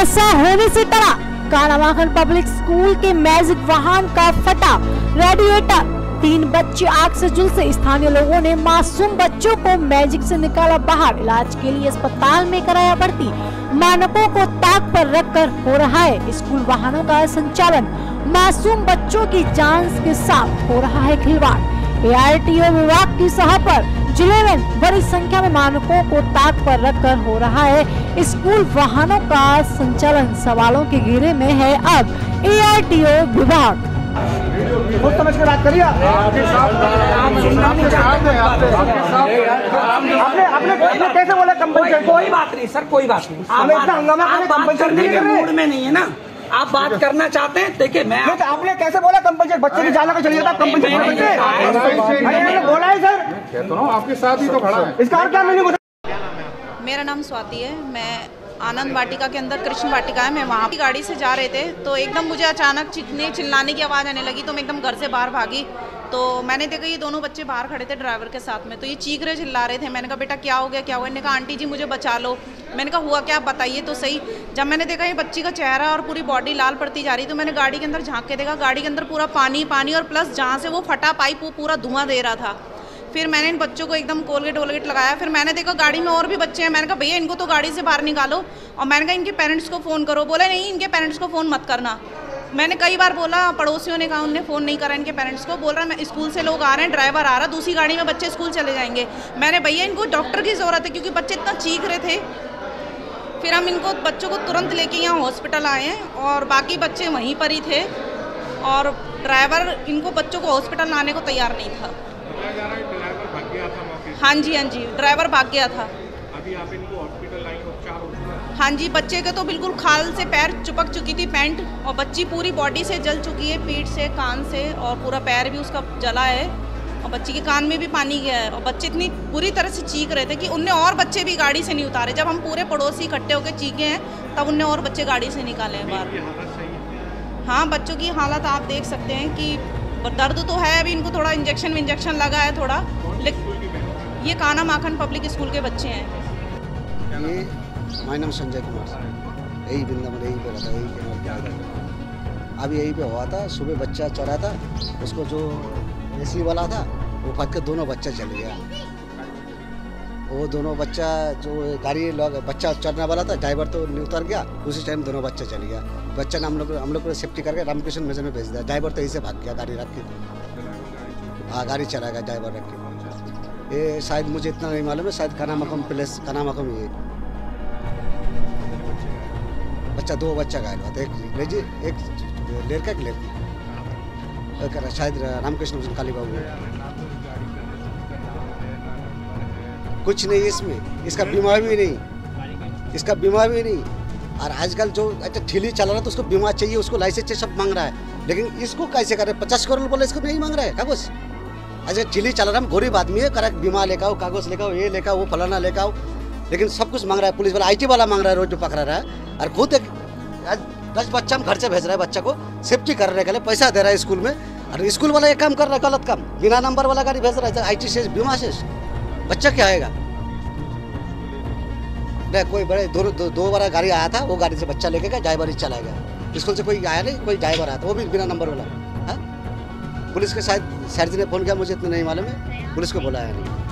हादसा होने से टला कानामाखन पब्लिक स्कूल के मैजिक वाहन का फटा। रेडिएटर, तीन बच्चे आग से झुलसे। स्थानीय लोगों ने मासूम बच्चों को मैजिक से निकाला बाहर। इलाज के लिए अस्पताल में कराया भर्ती। मानकों को ताक पर रखकर हो रहा है। स्कूल वाहनों का संचालन मासूम बच्चों की जान के साथ हो रहा है खिलवाड़। एआरटीओ विभाग की सह पर ज़िले में बड़ी संख्या में मानकों को ताक पर रखकर हो रहा है। स्कूल वाहनों का संचालन सवालों के घेरे में है अब एआरटीओ विभाग। सोच समझ के बात करिए आपने आपने आपने कैसे बोला कोई कंपनी कोई बात नहीं सर कोई बात नहीं। हमें इतना हंगामा compulsion के कर रहे। मूड में नहीं है ना। आप बात करना चाहते हैं देखिए मैं आप... तो आपने कैसे बोला कंपनी बच्चे की जाना को चलिए था आपने बोला है सर। कहता हूँ आपके साथ ही तो खड़ा है। इसका क्या मैंने मेरा नाम स्वाति है मैं आनंद वाटिका के अंदर कृष्ण वाटिका है मैं वहाँ की गाड़ी से जा रहे थे तो एकदम मुझे अचानक चिकने चिल्लाने की आवाज़ आने लगी तो मैं एकदम घर से बाहर भागी। तो मैंने देखा ये दोनों बच्चे बाहर खड़े थे ड्राइवर के साथ में तो ये चीख रहे चिल्ला रहे थे। मैंने कहा, बेटा, क्या हो गया? क्या हुआ? इन्होंने कहा, आंटी जी, मुझे बचा लो। मैंने कहा, हुआ क्या? आप बताइए तो सही। जब मैंने देखा ये बच्ची का चेहरा और पूरी बॉडी लाल पड़ती जा रही तो मैंने गाड़ी के अंदर झाँक के देखा। गाड़ी के अंदर पूरा पानी पानी और प्लस जहाँ से वो फटा पाइप, वो पूरा धुआँ दे रहा था। फिर मैंने इन बच्चों को एकदम कोलगेट, वोलगेट लगाया। फिर मैंने देखा, गाड़ी में और भी बच्चे हैं। मैंने कहा, भैया, इनको तो गाड़ी से बाहर निकालो। और मैंने कहा, इनके पेरेंट्स को फ़ोन करो। बोले, नहीं, इनके पेरेंट्स को फ़ोन मत करना। मैंने कई बार बोला, पड़ोसियों ने कहा, उनने फ़ोन नहीं करा इनके पेरेंट्स को। बोल रहा मैं स्कूल से लोग आ रहे हैं ड्राइवर आ रहा, दूसरी गाड़ी में बच्चे स्कूल चले जाएँगे। मैंने, भैया, इनको डॉक्टर की ज़रूरत है क्योंकि बच्चे इतना चीख रहे थे। फिर हम इनको, बच्चों को तुरंत लेके यहाँ हॉस्पिटल आए हैं और बाकी बच्चे वहीं पर ही थे और ड्राइवर इनको बच्चों को हॉस्पिटल लाने को तैयार नहीं था। है जी हाँ जी ड्राइवर भाग गया था। अभी आप इनको हॉस्पिटल उपचार हो जी बच्चे के तो बिल्कुल खाल से पैर चुपक चुकी थी पैंट और बच्ची पूरी बॉडी से जल चुकी है पीठ से कान से और पूरा पैर भी उसका जला है और बच्ची के कान में भी पानी गया है और बच्चे इतनी बुरी तरह से चीख रहे थे कि उनने और बच्चे भी गाड़ी से नहीं उतारे। जब हम पूरे पड़ोसी इकट्ठे होकर चीखे हैं तब उनने और बच्चे गाड़ी से निकाले हैं बाहर। है बच्चों की हालत आप देख सकते हैं कि दर्द तो है अभी इनको थोड़ा इंजेक्शन विंजेक्शन लगा है थोड़ा लेकिन ये काना माखन पब्लिक स्कूल के बच्चे हैं। ये माय नाम संजय कुमार यही वृंदावन यही पे रहता यही है अब यही पे हुआ था, सुबह बच्चा चढ़ा था, उसको जो एसी वाला था, वो फट के दोनों बच्चा चल गया। वो दोनों बच्चा जो गाड़ी लग बच्चा चढ़ने वाला था, ड्राइवर तो नहीं उतर गया, उसी टाइम दोनों बच्चा चल गया। बच्चा ने हम लोग हम लोग को सेफ्टी करके रामकृष्ण मिशन में भेज दिया। ड्राइवर तो यहीं से भाग गया, गाड़ी रख के। हाँ गाड़ी चला गया, ड्राइवर रख के। ये शायद मुझे इतना नहीं मालूम है, शायद काना मकम प्लेस काना मकम ये बच्चा, दो बच्चा घायल हुआ था एक लेजी, एक लड़का। एक लड़की शायद रामकृष्ण काली बाबू। कुछ नहीं इसमें, इसका बीमा भी नहीं, इसका बीमा भी नहीं। और आजकल जो अच्छा ठेली चला रहा है तो उसको बीमा चाहिए, उसको लाइसेंस चाहिए, सब मांग रहा है। लेकिन इसको कैसे करे पचास करोड़ बोले, इसको नहीं मांग रहा है, कागज़। अच्छा ठेली चला रहा है गरीब आदमी है करेक्ट बीमा लेकर आओ, कागज़ लेकर आओ, ये लेकर आओ, वो फलाना लेकर आओ। लेकिन सब कुछ मांग रहा है, पुलिस वाला आईटी वाला मांग रहा है, रोज जो पकड़ा रहा है। और खुद एक आज दस बच्चा हम घर से भेज रहा है बच्चा को सेफ्टी करने के लिए पैसा दे रहा है स्कूल में। और स्कूल वाला ये काम कर रहा है गलत काम। बिना नंबर वाला गाड़ी भेज रहा है आई टी से बीमा से बच्चा क्या आएगा? नहीं कोई बड़े दो दो, दो बार गाड़ी आया था वो गाड़ी से बच्चा लेके गया ड्राइवर ही चला गया। स्कूल से कोई आया नहीं कोई ड्राइवर आया था वो भी बिना नंबर वाला। हाँ? पुलिस के शायद सर जी ने फ़ोन किया मुझे इतना नहीं मालूम है। पुलिस को बुलाया नहीं।